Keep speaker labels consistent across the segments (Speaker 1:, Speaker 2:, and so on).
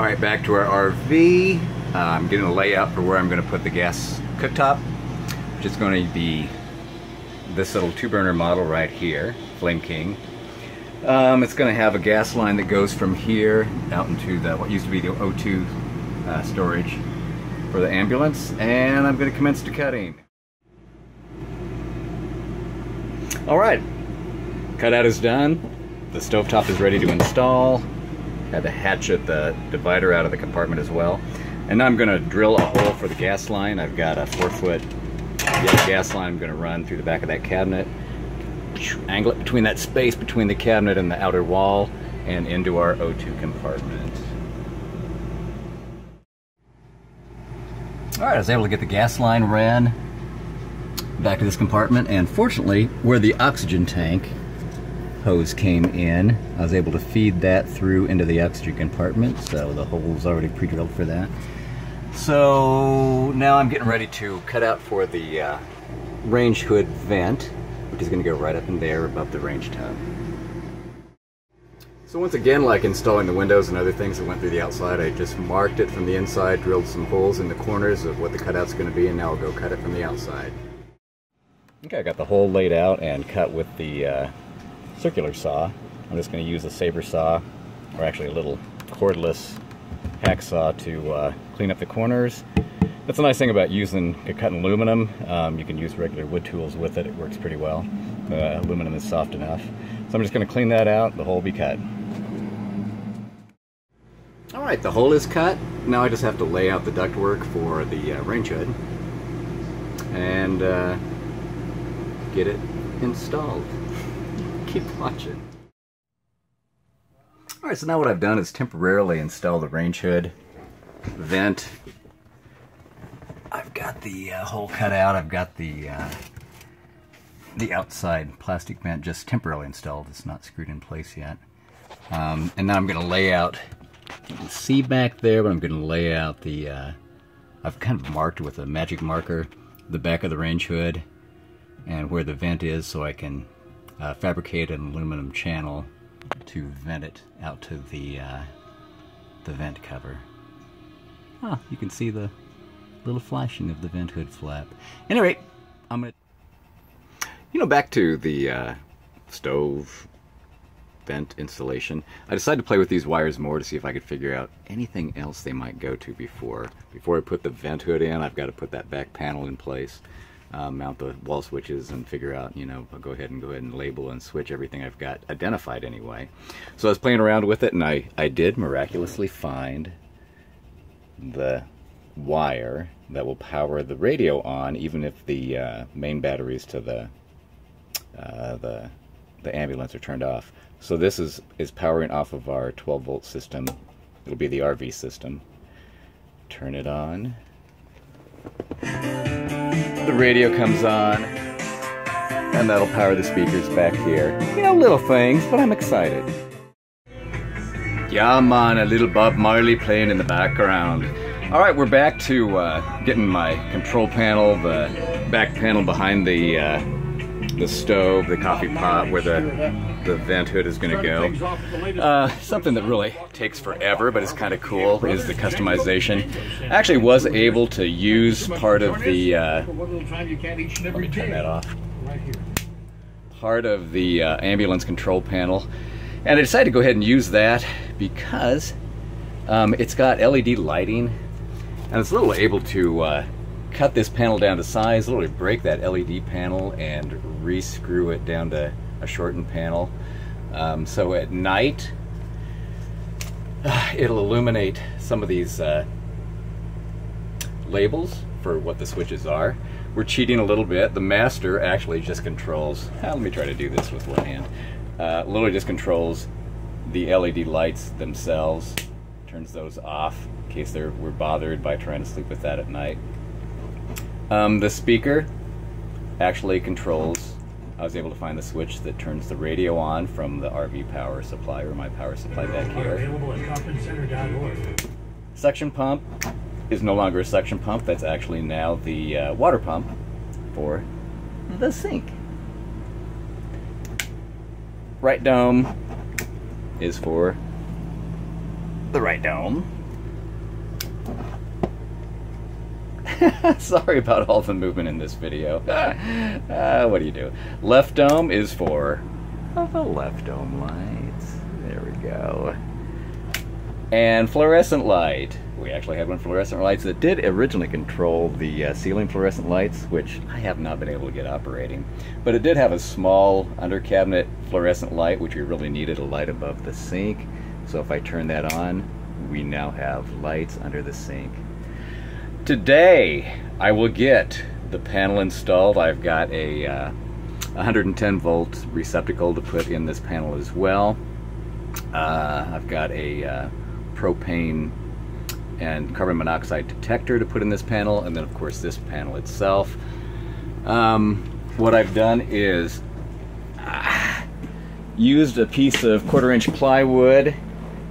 Speaker 1: All right, back to our RV. Uh, I'm getting a layout for where I'm going to put the gas cooktop, which is going to be this little two burner model right here, Flame King. Um, it's going to have a gas line that goes from here out into the what used to be the O2 uh, storage for the ambulance, and I'm going to commence to cutting. All right, cutout is done. The stovetop is ready to install. Had to hatchet the divider out of the compartment as well. And now I'm going to drill a hole for the gas line. I've got a four foot gas line I'm going to run through the back of that cabinet. Angle it between that space between the cabinet and the outer wall and into our O2 compartment. All right, I was able to get the gas line ran back to this compartment and fortunately where the oxygen tank hose came in. I was able to feed that through into the oxygen compartment, so the hole's already pre-drilled for that. So now I'm getting ready to cut out for the uh, range hood vent, which is going to go right up in there above the range tub. So once again, like installing the windows and other things that went through the outside, I just marked it from the inside, drilled some holes in the corners of what the cutout's going to be, and now I'll go cut it from the outside. Okay, I got the hole laid out and cut with the uh, circular saw. I'm just going to use a saber saw, or actually a little cordless hacksaw to uh, clean up the corners. That's a nice thing about using cut aluminum. Um, you can use regular wood tools with it. It works pretty well. Uh, aluminum is soft enough. So I'm just going to clean that out. The hole will be cut. All right, the hole is cut. Now I just have to lay out the ductwork for the uh, range hood and uh, get it installed keep watching. Alright, so now what I've done is temporarily install the range hood vent. I've got the uh, hole cut out, I've got the uh, the outside plastic vent just temporarily installed, it's not screwed in place yet. Um, and now I'm going to lay out, you can see back there, but I'm going to lay out the, uh, I've kind of marked with a magic marker the back of the range hood and where the vent is so I can uh, fabricate an aluminum channel to vent it out to the uh, the vent cover. Ah, you can see the little flashing of the vent hood flap. Anyway, I'm gonna, you know, back to the uh, stove vent installation. I decided to play with these wires more to see if I could figure out anything else they might go to before. Before I put the vent hood in, I've got to put that back panel in place uh, mount the wall switches and figure out, you know, I'll go ahead and go ahead and label and switch everything I've got identified anyway. So I was playing around with it and I, I did miraculously find the wire that will power the radio on even if the uh, main batteries to the uh, the the ambulance are turned off. So this is is powering off of our 12 volt system. It'll be the RV system. Turn it on the radio comes on, and that'll power the speakers back here. You know, little things, but I'm excited. Yeah, man, a little Bob Marley playing in the background. All right, we're back to uh, getting my control panel, the back panel behind the uh, the stove, the coffee pot, where the the vent hood is going to go. Uh, something that really takes forever, but it's kind of cool, is the customization. I actually was able to use part of the. Uh, let me turn that off. Part of the uh, ambulance control panel, and I decided to go ahead and use that because um, it's got LED lighting, and it's a little able to uh, cut this panel down to size, literally break that LED panel and re-screw it down to a shortened panel. Um, so at night, uh, it'll illuminate some of these uh, labels for what the switches are. We're cheating a little bit. The master actually just controls, ah, let me try to do this with one hand, uh, literally just controls the LED lights themselves, turns those off in case they're, we're bothered by trying to sleep with that at night. Um, the speaker actually controls, I was able to find the switch that turns the radio on from the RV power supply or my power supply back here. Suction pump is no longer a suction pump, that's actually now the uh, water pump for the sink. Right dome is for the right dome. Sorry about all the movement in this video. uh, what do you do? Left dome is for the left dome lights. There we go. And fluorescent light. We actually had one fluorescent lights that did originally control the uh, ceiling fluorescent lights, which I have not been able to get operating. But it did have a small under cabinet fluorescent light, which we really needed a light above the sink. So if I turn that on, we now have lights under the sink. Today, I will get the panel installed. I've got a uh, 110 volt receptacle to put in this panel as well. Uh, I've got a uh, propane and carbon monoxide detector to put in this panel, and then of course this panel itself. Um, what I've done is uh, used a piece of quarter inch plywood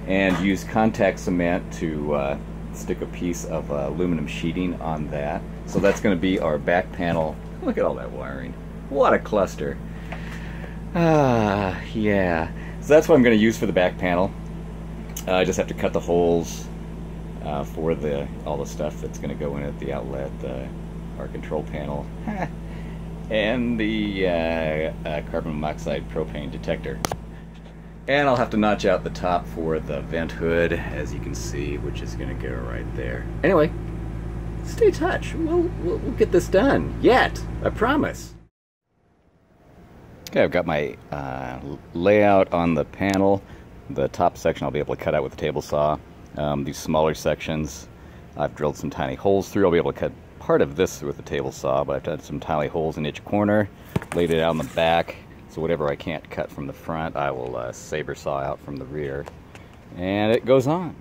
Speaker 1: and used contact cement to uh, stick a piece of uh, aluminum sheeting on that. So that's going to be our back panel. Look at all that wiring. What a cluster. Ah, yeah. So that's what I'm going to use for the back panel. Uh, I just have to cut the holes uh, for the all the stuff that's going to go in at the outlet, uh, our control panel, and the uh, uh, carbon monoxide propane detector. And I'll have to notch out the top for the vent hood, as you can see, which is going to go right there. Anyway, stay touch. We'll, we'll, we'll get this done. Yet, I promise. Okay, I've got my uh, layout on the panel. The top section I'll be able to cut out with the table saw. Um, these smaller sections, I've drilled some tiny holes through. I'll be able to cut part of this with the table saw, but I've done some tiny holes in each corner, laid it out on the back, so whatever I can't cut from the front, I will uh, saber saw out from the rear. And it goes on.